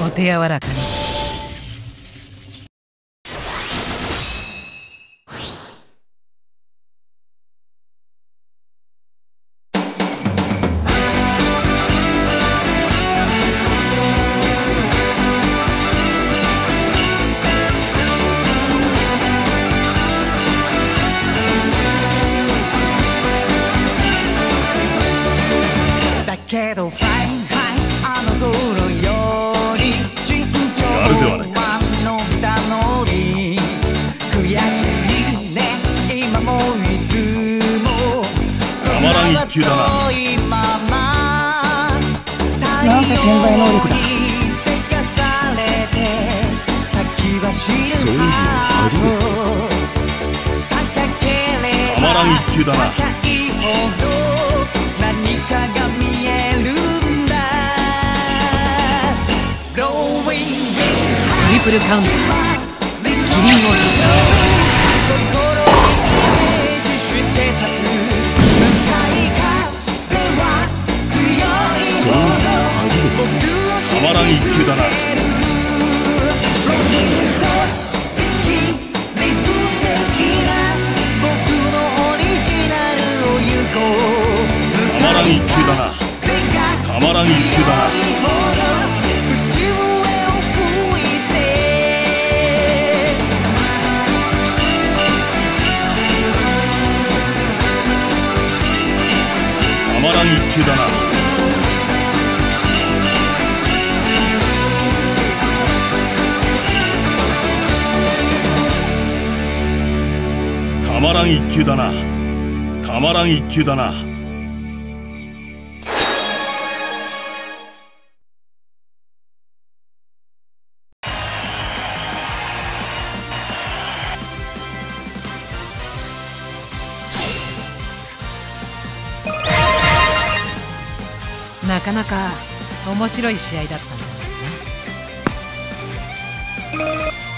Otea たまらん一球だななんか潜在能力だそういうのありですよたまらん一球だなトリプルカウン。トキリンを。らん一球だなたまらん一球だな。たまらん一球だな。たまらん一球だな。まらん一球だなたまらん一球だななかなか面白い試合だったんだゃなな。